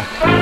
See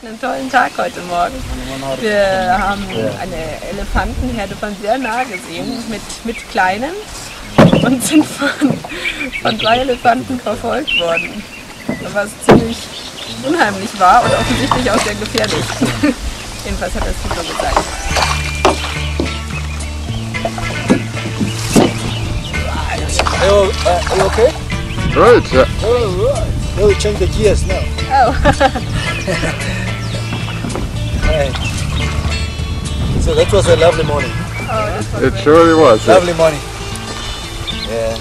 hatten einen tollen Tag heute Morgen. Wir haben eine Elefantenherde von sehr nah gesehen mit, mit Kleinen und sind von, von drei Elefanten verfolgt worden. Was ziemlich unheimlich war und offensichtlich auch sehr gefährlich. Jedenfalls hat er es so gesagt. Are you, uh, are you okay? Right, yeah. Oh, right. No, we change the gears now. Oh, Right. So that was a lovely morning. It surely was. yeah. Lovely morning. Yeah.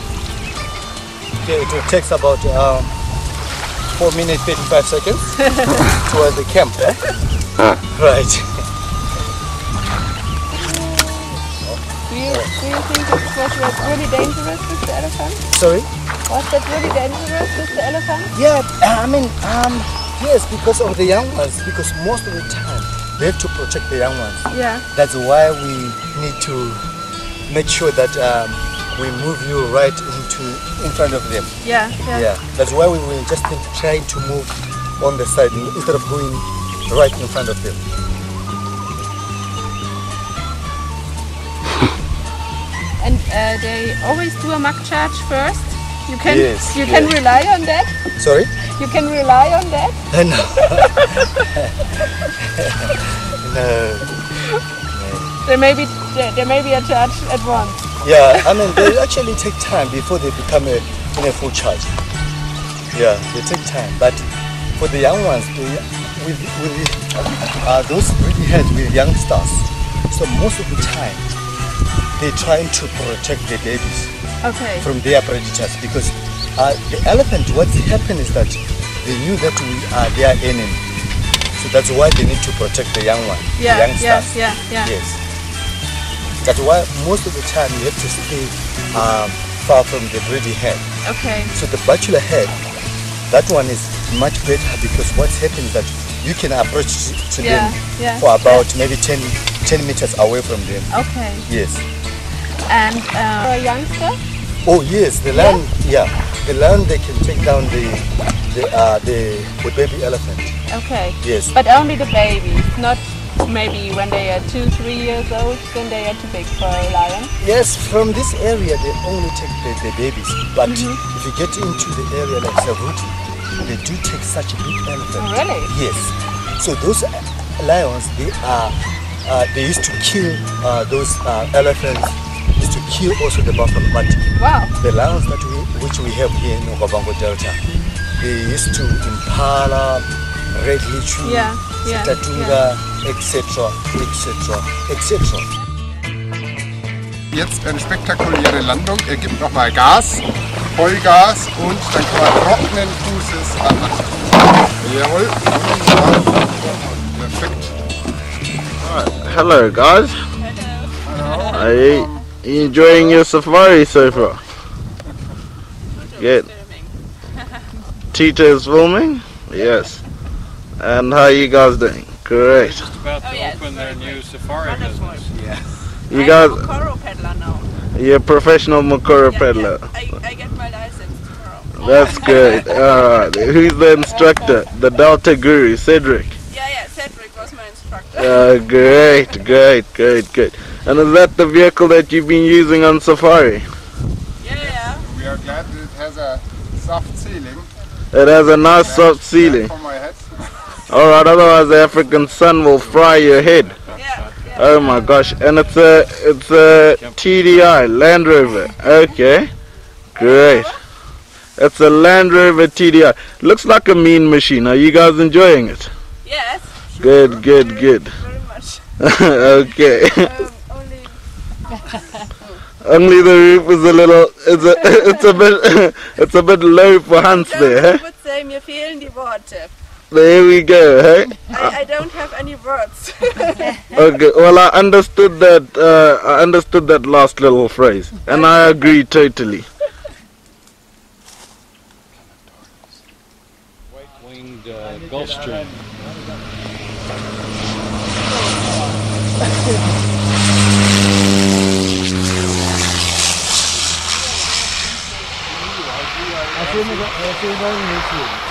Okay, it takes about um, 4 minutes 55 seconds towards the camp. Eh? Ah. Right. do you, do you think it was really dangerous with the elephant? Sorry? Was that really dangerous with the elephant? Yeah, I mean, um, yes, because of the young ones, because most of the time we have to protect the young ones. Yeah. That's why we need to make sure that um, we move you right into in front of them. Yeah, yeah. Yeah, that's why we will just think, trying to move on the side instead of going right in front of them. And uh, they always do a mock charge first. You can Yes, you can rely on that. Sorry? You can rely on that. no. no. There may be there, may be a charge at once. Yeah, I mean, they actually take time before they become a, in a full charge. Yeah, they take time. But for the young ones, they, with, with uh, those breeding heads with young stars, so most of the time they're trying to protect the babies Okay. from their predators because uh, the elephant, what's happened is that they knew that we are their enemy. So that's why they need to protect the young one, Yeah, the young yeah, stars. yeah, yeah. Yes. That's why most of the time you have to stay um, far from the breeding head. Okay. So the bachelor head, that one is much better because what's happened is that you can approach to Yeah, them yeah, for about maybe 10, 10 meters away from them. Okay. Yes. And uh, a youngster? Oh yes, the land. Yeah, the land they can take down the the uh, the, the baby elephant. Okay. Yes. But only the babies, not maybe when they are two, three years old, then they are too big for a lion. Yes, from this area they only take the, the babies. But if you get into the area like Savuti, they do take such a big elephant. Oh, really? Yes. So those uh, lions, they are uh, they used to kill uh, those uh, elephants. Kill also the buffalo, but Wow. the lions that we which we have here in Okavango Delta, they used to impala, red lichu, Yeah, yeah, Tatunga, etc., etc., etc. Jetzt eine spektakuläre Landung. Er gibt nochmal Gas, Vollgas und dann kann man trockenen Fußes anmachen. Jawohl. Perfekt. Hello, guys. Are you enjoying your safari so far? Good. Tita is filming? Yes. And how you guys doing? Great. just about to Oh, yes, open their new safari business. Yes. You guys, Coro peddler now. you're a professional mokoro peddler. I, I get my license tomorrow. That's good. Alright. Who's the instructor? The Delta Guru, Cedric. Yeah, yeah, Cedric was my instructor. Uh, great, great, great, great. And is that the vehicle that you've been using on safari? Yeah, yeah. We are glad that it has a soft ceiling. It has a nice soft ceiling. For my head. Alright, otherwise the African sun will fry your head. Yeah, yeah. Oh my gosh, and it's a it's a TDI Land Rover. Okay, great. It's a Land Rover TDI. Looks like a mean machine. Are you guys enjoying it? Yes, Good, good, good. very much. okay. Um, only Only the roof is a little. It's a it's a bit it's a bit low for Hans there. I Huh? would say mir fehlen die Worte. There we go. Hey. I, I don't have any words. Okay. Well, I understood that. Uh, I understood that last little phrase, and I agree totally. White-winged uh, Gulfstream. คุณไ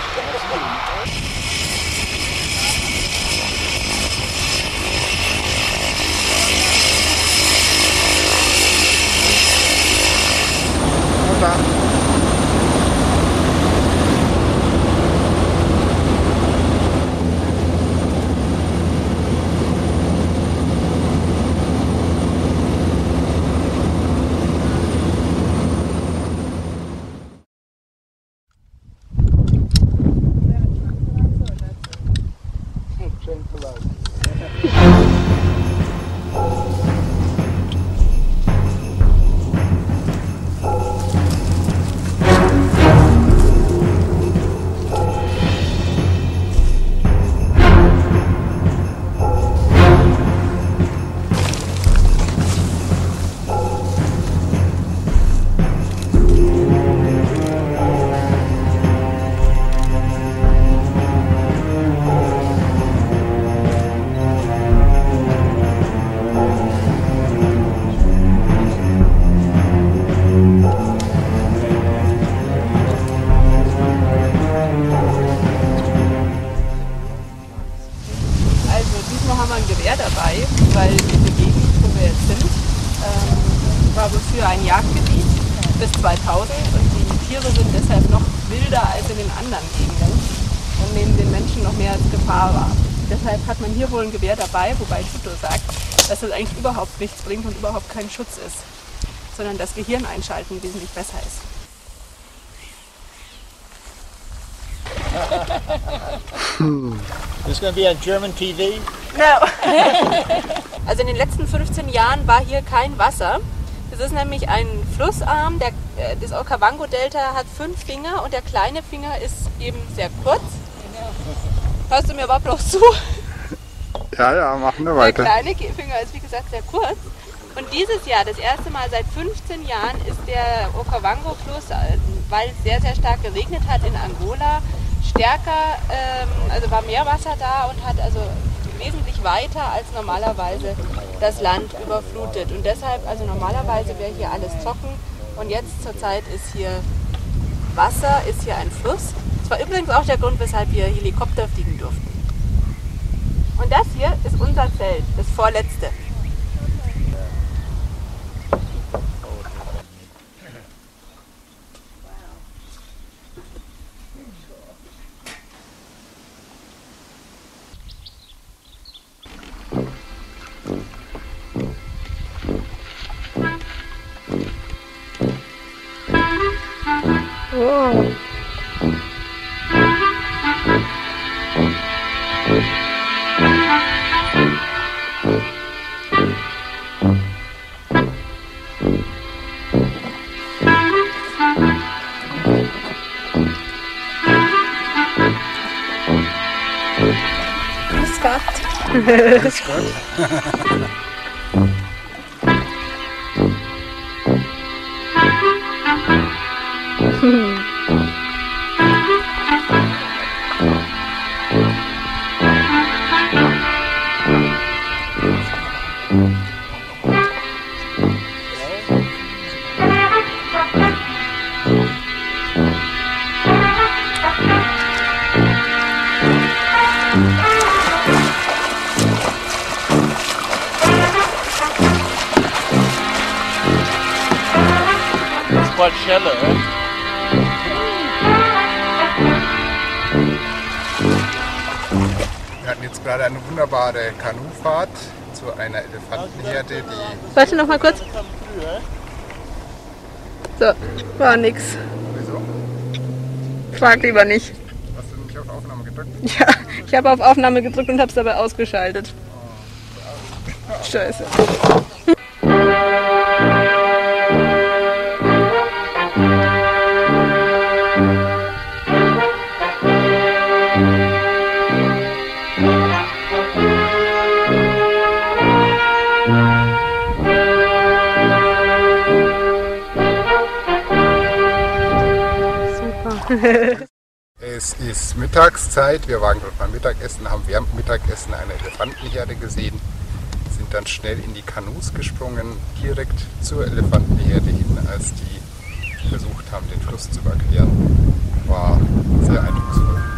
haben ein Gewehr dabei, weil diese Gegend, wo wir jetzt sind, ähm, war wohl früher ein Jagdgebiet bis 2000 und die Tiere sind deshalb noch wilder als in den anderen Gegenden und nehmen den Menschen noch mehr als Gefahr wahr. Deshalb hat man hier wohl ein Gewehr dabei, wobei Tuto sagt, dass das eigentlich überhaupt nichts bringt und überhaupt kein Schutz ist, sondern das Gehirn einschalten wesentlich besser ist. It's going to be on German TV. No. also in den letzten 15 Jahren war hier kein Wasser. Das ist nämlich ein Flussarm. Der, äh, das Okavango-Delta hat fünf Finger und der kleine Finger ist eben sehr kurz. Hörst du mir überhaupt noch zu? Ja, ja, machen wir Der weiter. kleine Finger ist wie gesagt sehr kurz. Und dieses Jahr, das erste Mal seit 15 Jahren, ist der Okavango-Fluss, äh, weil es sehr, sehr stark geregnet hat in Angola, stärker, ähm, also war mehr Wasser da und hat also wesentlich weiter als normalerweise das Land überflutet. Und deshalb, also normalerweise wäre hier alles trocken und jetzt zurzeit ist hier Wasser, ist hier ein Fluss. Das war übrigens auch der Grund, weshalb wir Helikopter fliegen durften. Und das hier ist unser Zelt, das vorletzte. Grüß That's good. Hmm. Elefantenherde, die. Warte noch mal kurz. So, war nix. Wieso? Frag lieber nicht. Hast du nicht auf Aufnahme gedrückt? Ja, ich habe auf Aufnahme gedrückt und habe es dabei ausgeschaltet. Scheiße. Es ist Mittagszeit, wir waren gerade beim Mittagessen, haben während Mittagessen eine Elefantenherde gesehen, sind dann schnell in die Kanus gesprungen, direkt zur Elefantenherde hin, als die versucht haben, den Fluss zu überqueren. War sehr eindrucksvoll.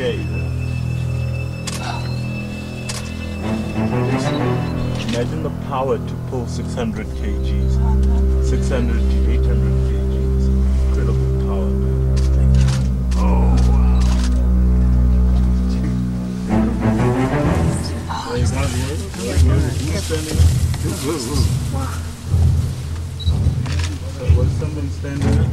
day. Imagine the power to pull 600 kgs, 600 to 800 kgs. Incredible power, man. Oh, wow. Wait, one, who's standing up?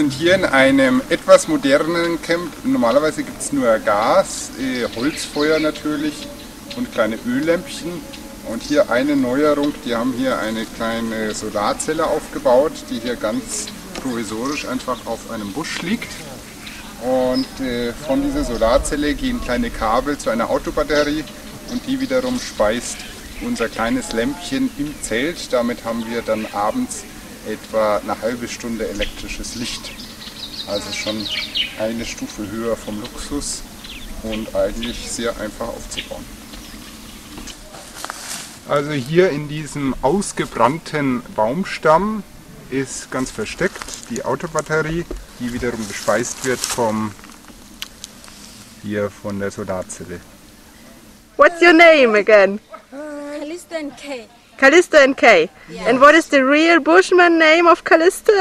Sind hier in einem etwas moderneren Camp. Normalerweise gibt es nur Gas, äh, Holzfeuer natürlich und kleine Öllämpchen. Und hier eine Neuerung, die haben hier eine kleine Solarzelle aufgebaut, die hier ganz provisorisch einfach auf einem Busch liegt. Und äh, von dieser Solarzelle gehen kleine Kabel zu einer Autobatterie und die wiederum speist unser kleines Lämpchen im Zelt. Damit haben wir dann abends etwa eine halbe Stunde elektrisches Licht. Also schon eine Stufe höher vom Luxus und eigentlich sehr einfach aufzubauen. Also hier in diesem ausgebrannten Baumstamm ist ganz versteckt die Autobatterie, die wiederum bespeist wird vom hier von der Solarzelle. What's your name again? Callisto and K. Callisto and Kay. And what is the real Bushman name of Callisto?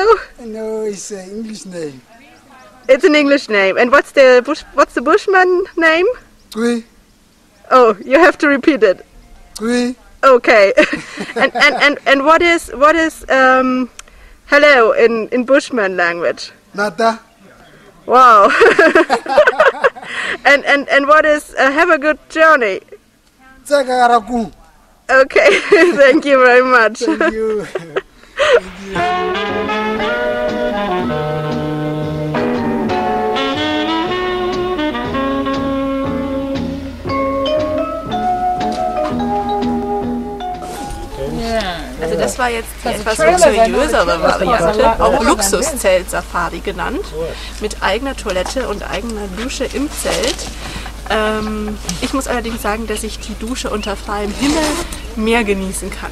No, it's an English name. It's an English name. And what's the Bush, what's the Bushman name? Kui, Oh, you have to repeat it. kui, Okay. and, and, and, and what is what is um, hello in, in Bushman language? Nada. Wow. and, and, and what is uh, have a good journey? tsakaraku. Okay. Thank you very much. Thank you. Also das war jetzt die etwas luxuriösere Variante, auch Luxuszelt-Safari genannt, mit eigener Toilette und eigener Dusche im Zelt. Ähm, ich muss allerdings sagen, dass ich die Dusche unter freiem Himmel mehr genießen kann.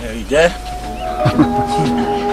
There you go.